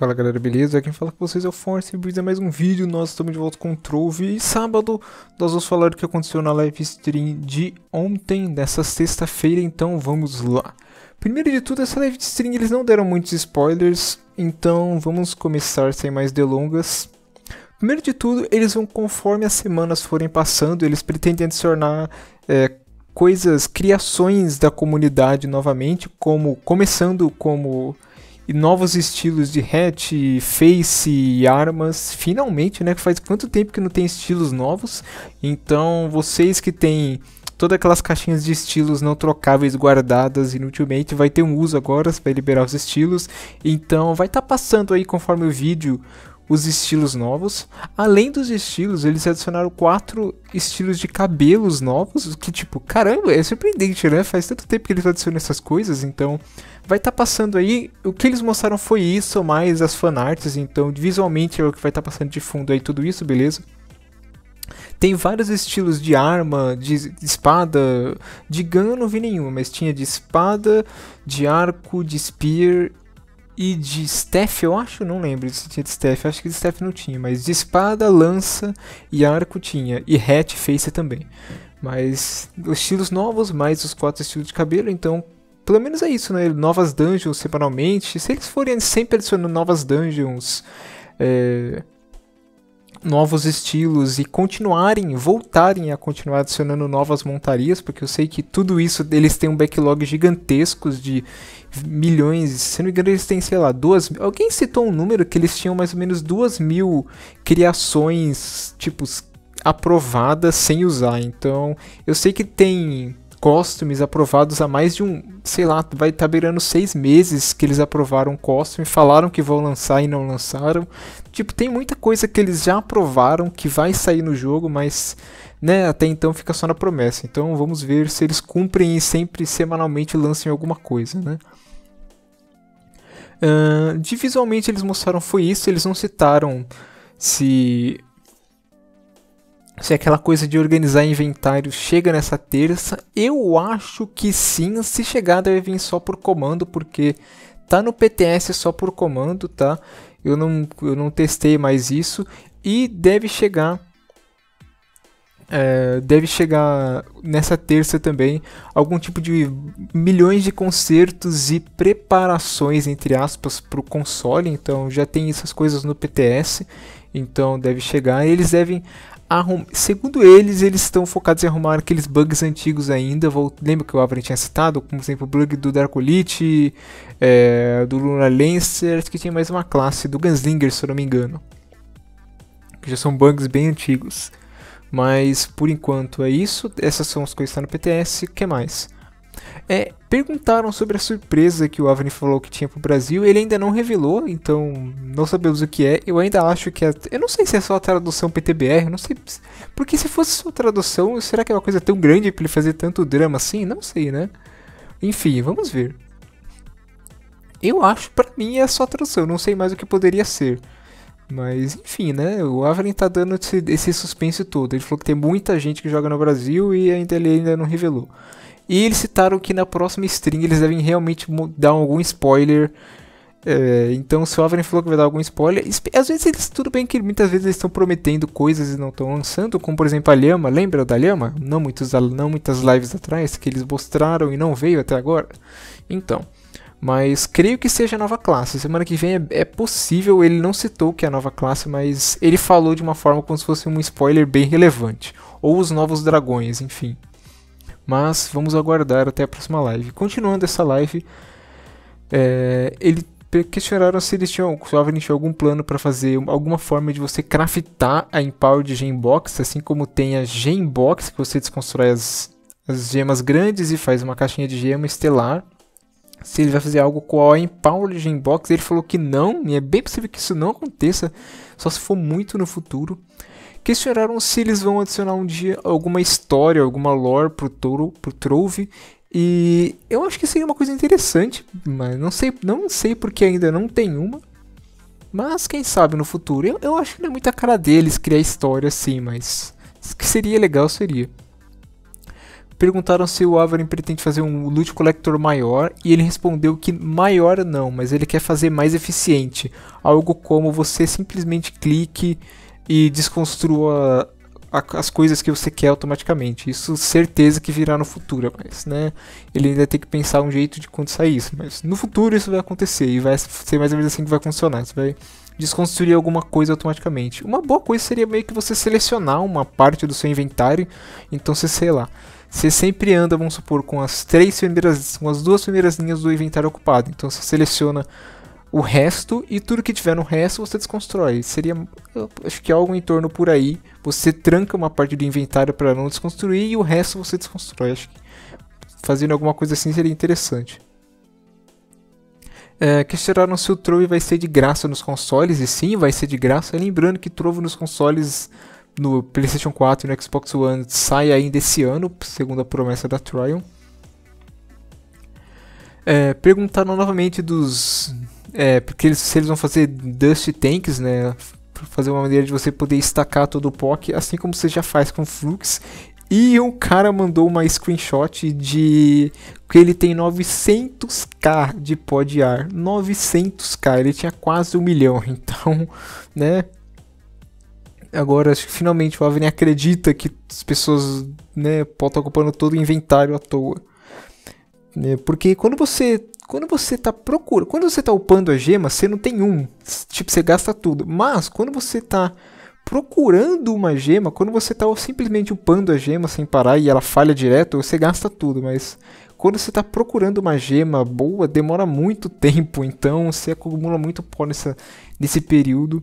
Fala galera, beleza? Quem fala com vocês é o Force é mais um vídeo, nós estamos de volta com o Trove e sábado nós vamos falar do que aconteceu na live stream de ontem, dessa sexta-feira, então vamos lá. Primeiro de tudo, essa live stream eles não deram muitos spoilers, então vamos começar sem mais delongas. Primeiro de tudo, eles vão, conforme as semanas forem passando, eles pretendem adicionar é, coisas, criações da comunidade novamente, como começando como e novos estilos de hatch, face e armas. Finalmente, né? Faz quanto tempo que não tem estilos novos? Então, vocês que têm todas aquelas caixinhas de estilos não trocáveis guardadas inutilmente, vai ter um uso agora para liberar os estilos. Então, vai estar tá passando aí conforme o vídeo os estilos novos. Além dos estilos, eles adicionaram quatro estilos de cabelos novos, que tipo, caramba, é surpreendente, né? Faz tanto tempo que eles adicionam essas coisas, então vai estar tá passando aí. O que eles mostraram foi isso, mais as fanarts, então visualmente é o que vai estar tá passando de fundo aí tudo isso, beleza? Tem vários estilos de arma, de, espada, de gun eu não vi nenhuma, mas tinha de espada, de arco, de spear e de staff, eu acho, não lembro se tinha de staff, acho que de staff não tinha, mas de espada, lança e arco tinha, e hat face também. Mas os estilos novos, mais os quatro estilos de cabelo, então pelo menos é isso, né? Novas dungeons semanalmente. Se eles forem sempre adicionando novas dungeons, é, novos estilos e continuarem, voltarem a continuar adicionando novas montarias, porque eu sei que tudo isso eles têm um backlog gigantescos de milhões, se não me engano eles têm, sei lá, duas alguém citou um número que eles tinham mais ou menos duas mil criações, tipo, aprovadas sem usar, então eu sei que tem costumes aprovados há mais de um, sei lá, vai estar tá beirando seis meses que eles aprovaram o costume, falaram que vão lançar e não lançaram. Tipo, tem muita coisa que eles já aprovaram que vai sair no jogo, mas né, até então fica só na promessa. Então vamos ver se eles cumprem e sempre semanalmente lancem alguma coisa, né? Uh, de visualmente eles mostraram foi isso, eles não citaram se se aquela coisa de organizar inventário chega nessa terça, eu acho que sim, se chegar deve vir só por comando, porque tá no PTS só por comando, tá? Eu não, eu não testei mais isso. E deve chegar é, deve chegar nessa terça também algum tipo de milhões de concertos e preparações entre aspas para o console. Então já tem essas coisas no PTS então deve chegar. Eles devem arrum... segundo eles, eles estão focados em arrumar aqueles bugs antigos ainda. Vou... Lembra que o Avren tinha citado? Como exemplo, o bug do Darkolite, é... do Luna Lancer, que tinha mais uma classe, do Gunslinger, se eu não me engano. Que já são bugs bem antigos. Mas por enquanto é isso. Essas são as coisas que estão no PTS. O que mais? É, perguntaram sobre a surpresa que o Avni falou que tinha pro Brasil. Ele ainda não revelou, então não sabemos o que é. Eu ainda acho que é. Eu não sei se é só a tradução PTBR, não sei. Porque se fosse só tradução, será que é uma coisa tão grande pra ele fazer tanto drama assim? Não sei, né? Enfim, vamos ver. Eu acho, para mim, é só tradução. Não sei mais o que poderia ser. Mas, enfim, né? O Averin tá dando esse suspense todo. Ele falou que tem muita gente que joga no Brasil e ainda ele ainda não revelou. E eles citaram que na próxima stream eles devem realmente dar algum spoiler. É, então, se o Averin falou que vai dar algum spoiler, às vezes eles, tudo bem que muitas vezes eles estão prometendo coisas e não estão lançando, como por exemplo a Lhama, lembra da Lhama? Não, muitos, não muitas lives atrás que eles mostraram e não veio até agora. Então, mas creio que seja a nova classe. Semana que vem é, é, possível, ele não citou que é a nova classe, mas ele falou de uma forma como se fosse um spoiler bem relevante. Ou os novos dragões, enfim. Mas vamos aguardar até a próxima live. Continuando essa live, é, ele questionaram se eles tinham, se o tinha algum plano para fazer alguma forma de você craftar a Empower de Gembox, assim como tem a Gembox, que você desconstrói as, as gemas grandes e faz uma caixinha de gema estelar. Se ele vai fazer algo com a Empower de Gembox, ele falou que não, e é bem possível que isso não aconteça, só se for muito no futuro questionaram se eles vão adicionar um dia alguma história, alguma lore pro, Toro, pro Trove. E eu acho que seria uma coisa interessante, mas não sei, não sei porque ainda não tem uma. Mas quem sabe no futuro. Eu, eu acho que não é muita cara deles criar história assim, mas que seria legal seria. perguntaram se o Averin pretende fazer um loot collector maior e ele respondeu que maior não, mas ele quer fazer mais eficiente, algo como você simplesmente clique e desconstrua as coisas que você quer automaticamente. Isso certeza que virá no futuro, mas né, ele ainda tem que pensar um jeito de quando sair isso, mas no futuro isso vai acontecer e vai ser mais ou menos assim que vai funcionar. Você vai desconstruir alguma coisa automaticamente. Uma boa coisa seria meio que você selecionar uma parte do seu inventário, então você sei lá, você sempre anda, vamos supor, com as três primeiras, com as duas primeiras linhas do inventário ocupado. Então você seleciona o resto e tudo que tiver no resto você desconstrói. Seria, acho que algo em torno por aí. Você tranca uma parte do inventário para não desconstruir e o resto você desconstrói. Acho que fazendo alguma coisa assim seria interessante. É, questionaram se o Trove vai ser de graça nos consoles, e sim, vai ser de graça. Lembrando que Trove nos consoles no PlayStation 4 e no Xbox One sai ainda esse ano, segundo a promessa da Trial. É, perguntaram novamente dos é, porque eles, se eles vão fazer Dust Tanks, né? Fazer uma maneira de você poder estacar todo o POC, assim como você já faz com Flux. E o cara mandou uma screenshot de que ele tem 900k de pod ar. 900k, ele tinha quase um milhão. Então, né? Agora, acho que finalmente o Avni acredita que as pessoas, né, podem estar ocupando todo o inventário à toa. Né? Porque quando você quando você está procurando, quando você está upando a gema, você não tem um, tipo, você gasta tudo. Mas quando você está procurando uma gema, quando você está simplesmente upando a gema sem parar e ela falha direto, você gasta tudo, mas quando você está procurando uma gema boa, demora muito tempo, então você acumula muito pó nessa, nesse período.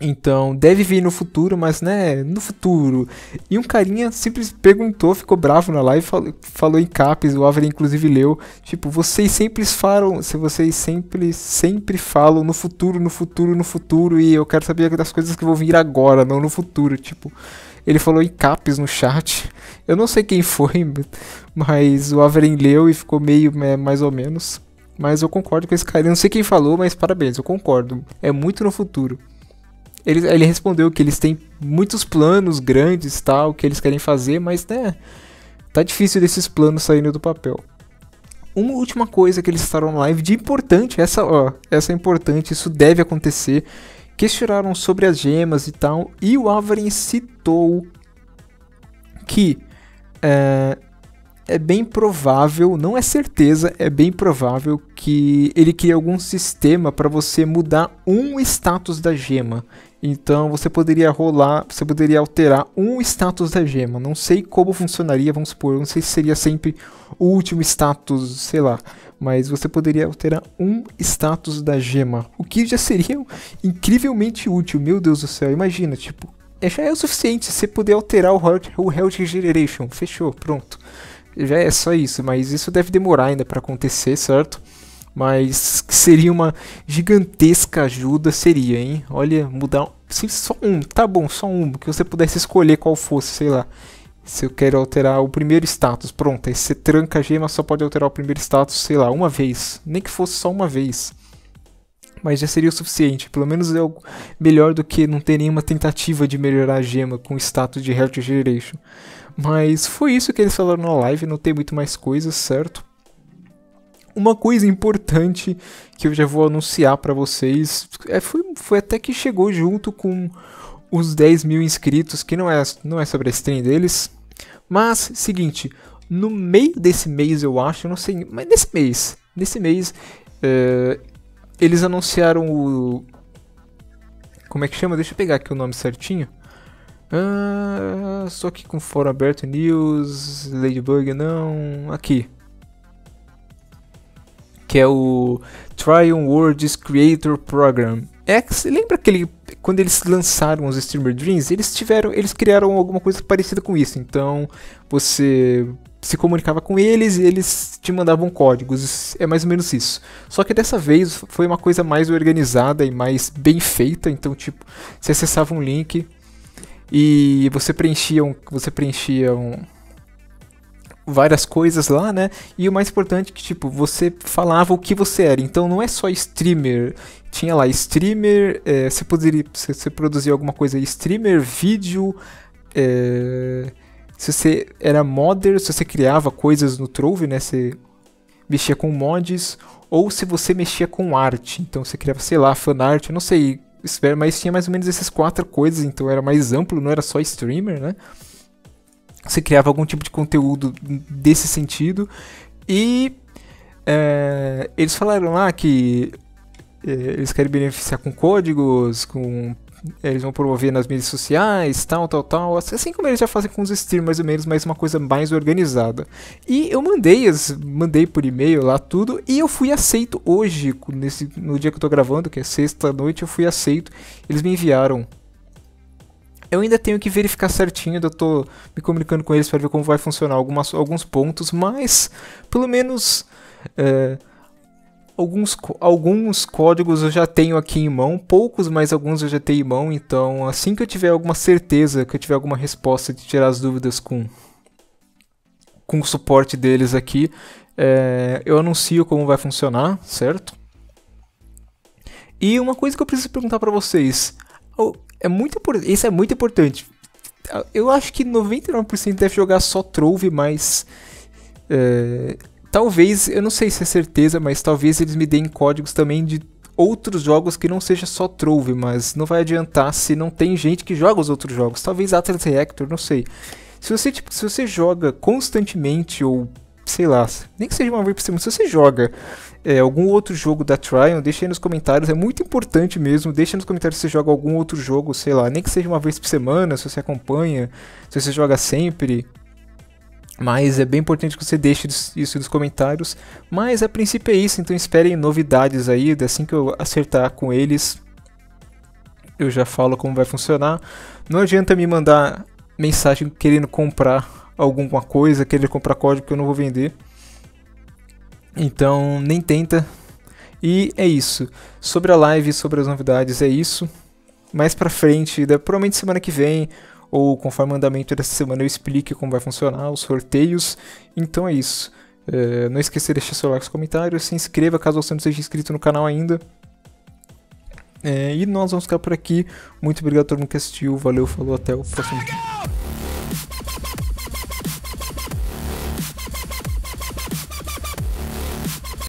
Então, deve vir no futuro, mas né, no futuro. E um carinha simplesmente perguntou, ficou bravo na live, falou, falou em caps, o Avery inclusive leu, tipo, vocês sempre falam, se vocês sempre sempre falam no futuro, no futuro, no futuro e eu quero saber das coisas que vão vir agora, não no futuro, tipo. Ele falou em caps no chat. Eu não sei quem foi, mas o Avery leu e ficou meio é, mais ou menos. Mas eu concordo com esse cara. Eu não sei quem falou, mas parabéns, eu concordo. É muito no futuro. Ele, ele respondeu que eles têm muitos planos grandes tal, que eles querem fazer, mas né, tá difícil desses planos saindo do papel. Uma última coisa que eles estavam live de importante, essa, ó, essa é importante, isso deve acontecer. Questionaram sobre as gemas e tal, e o Avarin citou que é, é bem provável, não é certeza, é bem provável que ele crie algum sistema para você mudar um status da gema. Então você poderia rolar, você poderia alterar um status da gema. Não sei como funcionaria, vamos supor, não sei se seria sempre o último status, sei lá, mas você poderia alterar um status da gema, o que já seria incrivelmente útil. Meu Deus do céu, imagina, tipo, é, já é o suficiente você poder alterar o Health, o Health Regeneration. Fechou, pronto já é só isso, mas isso deve demorar ainda para acontecer, certo? Mas seria uma gigantesca ajuda, seria, hein? Olha, mudar sim, só um, tá bom, só um, que você pudesse escolher qual fosse, sei lá. Se eu quero alterar o primeiro status, pronto, aí você tranca a gema, só pode alterar o primeiro status, sei lá, uma vez. Nem que fosse só uma vez. Mas já seria o suficiente, pelo menos é algo melhor do que não ter nenhuma tentativa de melhorar a gema com o status de Heart Generation. Mas foi isso que eles falaram na live, não tem muito mais coisas, certo? Uma coisa importante que eu já vou anunciar para vocês é, foi, foi até que chegou junto com os 10 mil inscritos, que não é, não é sobre a stream deles. Mas, seguinte, no meio desse mês eu acho, eu não sei, mas nesse mês, nesse mês, é, eles anunciaram o. Como é que chama? Deixa eu pegar aqui o nome certinho. Ah, só que com fórum aberto, news, Ladybug, não. Aqui. Que é o Trial Worlds Creator Program. É, lembra aquele quando eles lançaram os Streamer Dreams, eles tiveram, eles criaram alguma coisa parecida com isso. Então, você se comunicava com eles e eles te mandavam códigos. É mais ou menos isso. Só que dessa vez foi uma coisa mais organizada e mais bem feita. Então, tipo, você acessava um link, e você preenchia, um, você preenchia um, várias coisas lá, né? E o mais importante é que, tipo, você falava o que você era. Então não é só streamer. Tinha lá streamer, é, você poderia você, você produzir alguma coisa streamer, vídeo, é, se você era modder, se você criava coisas no Trove, né? Você mexia com mods, ou se você mexia com arte. Então você criava, sei lá, fanart, eu não sei, mas tinha mais ou menos essas quatro coisas, então era mais amplo, não era só streamer, né? Você criava algum tipo de conteúdo desse sentido. E é, eles falaram lá que é, eles querem beneficiar com códigos, com eles vão promover nas mídias sociais, tal, tal, tal, assim como eles já fazem com os streams mais ou menos, mas uma coisa mais organizada. E eu mandei, mandei por e-mail lá tudo e eu fui aceito hoje, nesse, no dia que eu tô gravando, que é sexta noite, eu fui aceito. Eles me enviaram. Eu ainda tenho que verificar certinho, eu tô me comunicando com eles para ver como vai funcionar algumas, alguns pontos, mas pelo menos é, alguns, alguns códigos eu já tenho aqui em mão, poucos, mas alguns eu já tenho em mão, então assim que eu tiver alguma certeza, que eu tiver alguma resposta de tirar as dúvidas com, com o suporte deles aqui, é, eu anuncio como vai funcionar, certo? E uma coisa que eu preciso perguntar para vocês, é muito isso é muito importante. Eu acho que 99% deve jogar só Trove, mas é, Talvez, eu não sei se é certeza, mas talvez eles me deem códigos também de outros jogos que não seja só Trove, mas não vai adiantar se não tem gente que joga os outros jogos. Talvez Atlas Reactor, não sei. Se você, tipo, se você joga constantemente ou sei lá, nem que seja uma vez por semana, se você joga é, algum outro jogo da Trial, deixa aí nos comentários, é muito importante mesmo, deixa nos comentários se você joga algum outro jogo, sei lá, nem que seja uma vez por semana, se você acompanha, se você joga sempre, mas é bem importante que você deixe isso nos comentários. Mas a princípio é isso, então esperem novidades aí. Assim que eu acertar com eles, eu já falo como vai funcionar. Não adianta me mandar mensagem querendo comprar alguma coisa, querer comprar código que eu não vou vender. Então nem tenta. E é isso. Sobre a live, sobre as novidades, é isso. Mais pra frente, provavelmente semana que vem ou conforme o andamento dessa semana eu explique como vai funcionar os sorteios. Então é isso. É, não esqueça de deixar seu like nos comentários, se inscreva caso você não seja inscrito no canal ainda. É, e nós vamos ficar por aqui. Muito obrigado a todo mundo que assistiu. Valeu, falou, até o próximo vídeo.